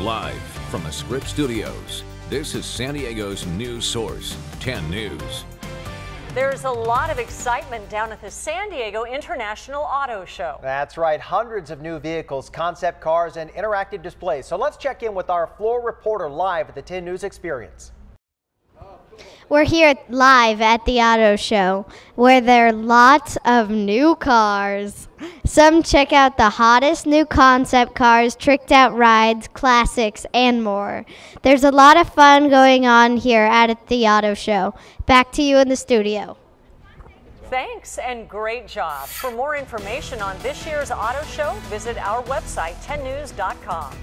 Live from the Scripps Studios, this is San Diego's news source, 10 News. There's a lot of excitement down at the San Diego International Auto Show. That's right, hundreds of new vehicles, concept cars, and interactive displays. So let's check in with our floor reporter live at the 10 News Experience. We're here live at the auto show where there are lots of new cars. Some check out the hottest new concept cars, tricked out rides, classics, and more. There's a lot of fun going on here at the auto show. Back to you in the studio. Thanks and great job. For more information on this year's auto show, visit our website, 10news.com.